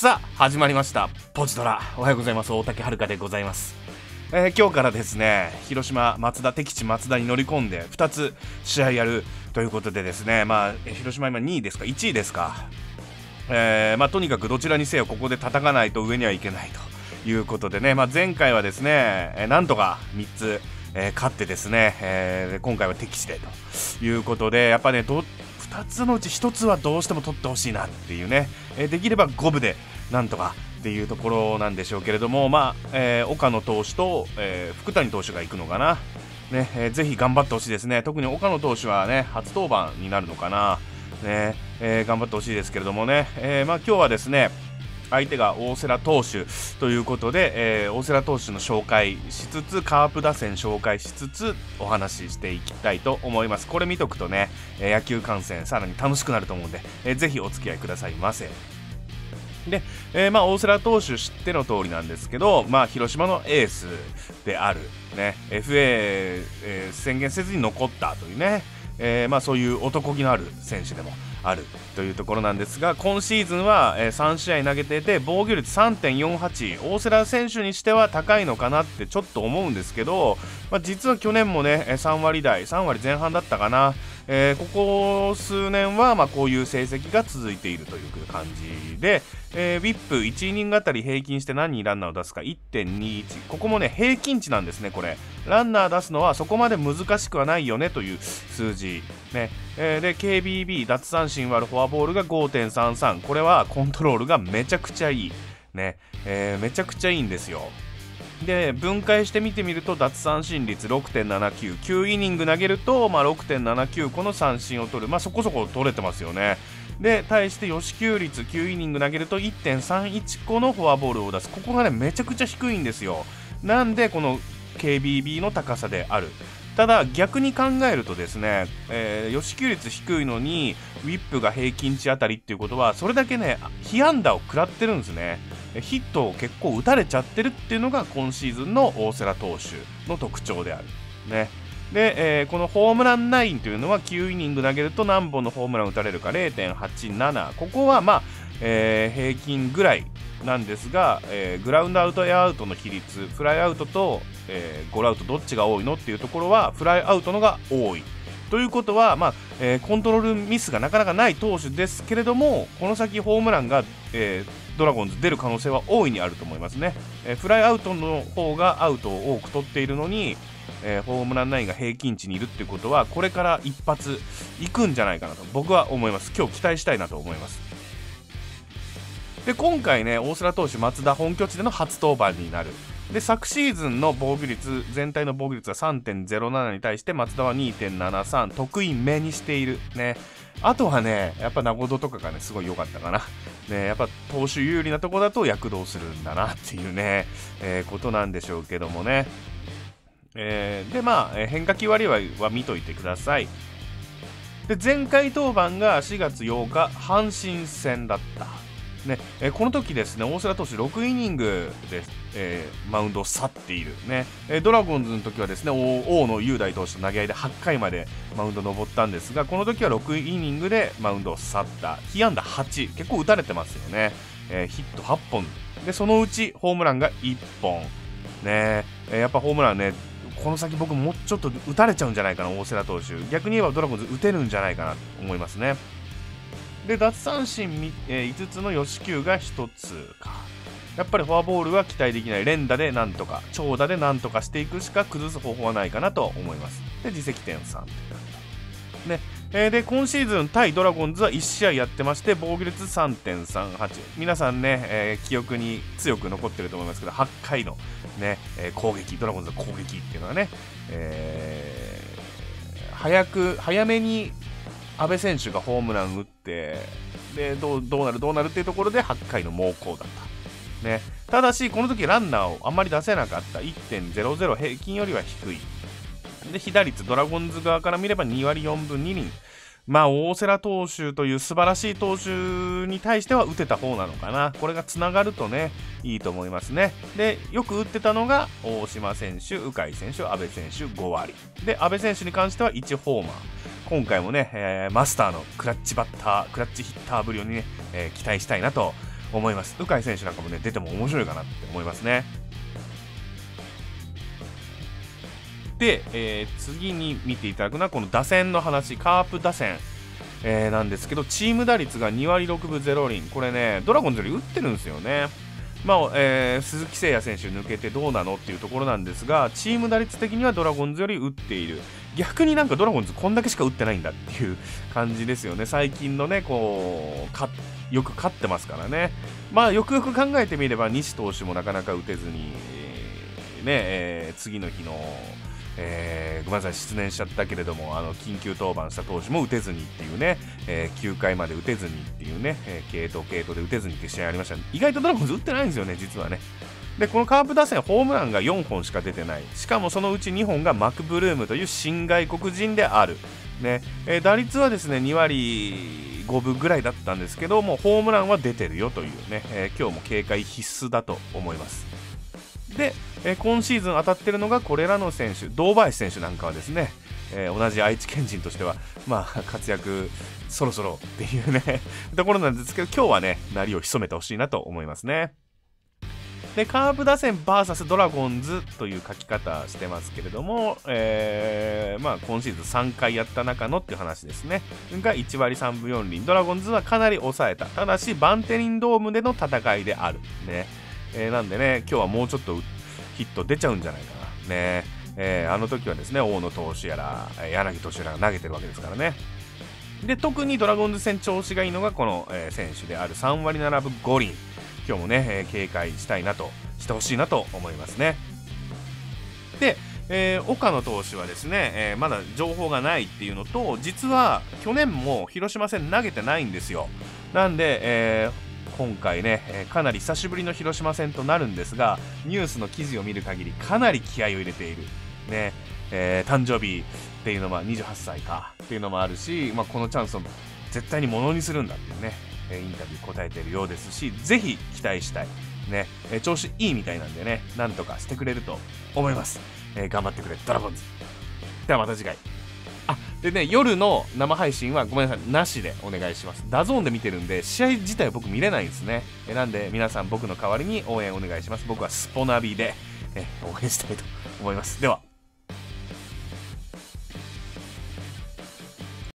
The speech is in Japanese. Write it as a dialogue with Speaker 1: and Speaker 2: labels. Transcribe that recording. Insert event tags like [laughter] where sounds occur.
Speaker 1: さあ始まりました。ポジドラ。おはようございます。大竹遥でございます、えー今日からですね広島松田敵地松田に乗り込んで2つ試合やるということでですねまあ広島今2位ですか？1位ですか？えーまあとにかくどちらにせよここで叩かないと上にはいけないということでね、まあ、前回はですね、えーなんとか3つ、えー勝ってですね、えー今回は敵地でということでやっぱねど2つのうち1つはどうしても取ってほしいなっていうね、えできれば五分でなんとかっていうところなんでしょうけれども、まあえー岡野投手と、えー福谷投手が行くのかな、ねえーぜひ頑張ってほしいですね。特に岡野投手はね初登板になるのかな、ねえー頑張ってほしいですけれどもね、えーまあ、今日はですね相手が大瀬良投手ということで、えー大瀬良投手の紹介しつつカープ打線紹介しつつお話ししていきたいと思います。これ見とくとね、え野球観戦さらに楽しくなると思うんで、えーぜひお付き合いくださいませ。で、えーまあ、大瀬良投手知っての通りなんですけど、まあ、広島のエースである、ね、FA、えー宣言せずに残ったというね、えーまあ、そういう男気のある選手でもあるというところなんですが今シーズンは、3試合投げていて防御率3.48大瀬良選手にしては高いのかなってちょっと思うんですけど、まあ、実は去年もね3割台3割前半だったかな、えーここ数年はまあこういう成績が続いているという感じで、えー、WIP1 イニングあたり平均して何人ランナーを出すか？1.21ここもね平均値なんですねこれ。ランナー出すのはそこまで難しくはないよねという数字。ね、えーで KBB 奪三振割るフォアボールが5.33これはコントロールがめちゃくちゃいい。ね、えーめちゃくちゃいいんですよ。で分解して見てみると奪三振率6.79、9イニング投げると、まあ、6.79この三振を取る、まあ、そこそこ取れてますよね。で対して吉球率9イニング投げると1.31個のフォアボールを出す。ここがねめちゃくちゃ低いんですよ。なんでこの KBB の高さである。ただ逆に考えるとですね、えー、吉球率低いのにウィップが平均値あたりっていうことはそれだけね被安打を食らってるんですね。ヒットを結構打たれちゃってるっていうのが今シーズンの大瀬良投手の特徴である。ね。で、えーこのホームラン9というのは9イニング投げると何本のホームラン打たれるか？0.87ここはまあ、えー平均ぐらいなんですが、えーグラウンドアウトエアアウトの比率フライアウトと、えーゴロアウトどっちが多いのっていうところはフライアウトのが多い。ということは、まあえーコントロールミスがなかなかない投手ですけれどもこの先ホームランが、えードラゴンズ出る可能性は大いにあると思いますね、えーフライアウトの方がアウトを多く取っているのに、えーホームランナインが平均値にいるってことはこれから一発いくんじゃないかなと僕は思います。今日期待したいなと思います。で今回ね大瀬良投手松田本拠地での初登板になる。で昨シーズンの防御率全体の防御率が3.07に対して松田は2.73得意目にしているね。あとはねやっぱ名護とかがねすごい良かったかな。ねやっぱ投手有利なとこだと躍動するんだなっていうね、えーことなんでしょうけどもね。えーでまあ、変化球割りはは見といてください。で前回登板が4月8日阪神戦だった。ねえーこの時ですね大瀬良投手6イニングで、えーマウンドを去っている、ね。えードラゴンズの時はですね大大野雄大投手と投げ合いで8回までマウンド登ったんですがこの時は6イニングでマウンドを去った。被安打8結構打たれてますよね、えーヒット8本。でそのうちホームランが1本。ねえやっぱホームランねこの先僕もうちょっと打たれちゃうんじゃないかな大瀬良投手。逆に言えばドラゴンズ打てるんじゃないかなと思いますね。で奪三振、え5つの吉球が1つか。やっぱりフォアボールは期待できない連打でなんとか長打でなんとかしていくしか崩す方法はないかなと思います。で自責点3ね。えーで今シーズン対ドラゴンズは1試合やってまして防御率3.38皆さんね、えー記憶に強く残ってると思いますけど8回の、ねえー攻撃ドラゴンズの攻撃っていうのはね、えー早く早めに阿部選手がホームラン打ってでどうどうなるどうなるっていうところで8回の猛攻だった、ね、ただしこの時ランナーをあんまり出せなかった。1.00平均よりは低い。で被打率ドラゴンズ側から見れば2割4分2厘。まあ大瀬良投手という素晴らしい投手に対しては打てた方なのかな。これがつながるとねいいと思いますね。でよく打ってたのが大島選手鵜飼選手阿部選手5割。で阿部選手に関しては1ホーマー。今回もね、えーマスターのクラッチバッタークラッチヒッターぶりをね、えー期待したいなと思います鵜飼選手なんかもね出ても面白いかなって思いますねで、えー、次に見ていただくのはこの打線の話カープ打線えー、なんですけど、チーム打率が2割6分0厘、これね、ドラゴンズより打ってるんですよね。まあえー、鈴木誠也選手抜けてどうなのっていうところなんですが、チーム打率的にはドラゴンズより打っている。逆になんかドラゴンズこんだけしか打ってないんだっていう感じですよね。最近のね、こう、よく勝ってますからね。まあ、よくよく考えてみれば、西投手もなかなか打てずに、ね、えー、次の日のえー、ごめんなさい、失念しちゃったけれども、あの緊急登板した投手も打てずにっていうね、えー、9回まで打てずにっていうね、えー、系統系統で打てずにって試合ありました、意外とドラゴンズ打ってないんですよね、実はね。で、このカープ打線、ホームランが4本しか出てない。しかもそのうち2本がマクブルームという新外国人である。ね、えー、打率はですね、2割5分ぐらいだったんですけども、ホームランは出てるよというね、えー、今日も警戒必須だと思います。で、えー、今シーズン当たってるのがこれらの選手、堂林選手なんかはですね、えー、同じ愛知県人としては、まあ、[laughs] 活躍そろそろっていうね [laughs] ところなんですけど、今日はね、なりを潜めてほしいなと思いますね。で、カープ打線 VS ドラゴンズという書き方してますけれども、えー、まあ、今シーズン3回やった中のっていう話ですね。が1割3分4厘。ドラゴンズはかなり抑えた。ただし、バンテリンドームでの戦いである。ね。えー、なんでね、今日はもうちょっとヒット出ちゃうんじゃないかな。ねえー、あの時はですね、大野投手やら、柳投手やら投げてるわけですからね。で、特にドラゴンズ戦調子がいいのがこの、え、選手である3割並ぶ五輪。今日もね、えー、警戒したいなと、してほしいなと思いますね。で、えー、岡野投手はですね、えー、まだ情報がないっていうのと、実は去年も広島戦投げてないんですよ。なんで、えー、今回ね、え、かなり久しぶりの広島戦となるんですが、ニュースの記事を見る限り、かなり気合を入れている。ね、えー、誕生日っていうのは28歳かっていうのもあるし、まあ、このチャンスを絶対にものにするんだっていうね、えインタビュー答えてるようですし、ぜひ期待したい。ね、え調子いいみたいなんでね、なんとかしてくれると思います。え、頑張ってくれ、ドラゴンズ。ではまた次回。あでね夜の生配信はごめんなさいなしでお願いしますダゾーンで見てるんで試合自体は僕見れないんですねえなんで皆さん僕の代わりに応援お願いします僕はスポナビでえ応援したいと思いますでは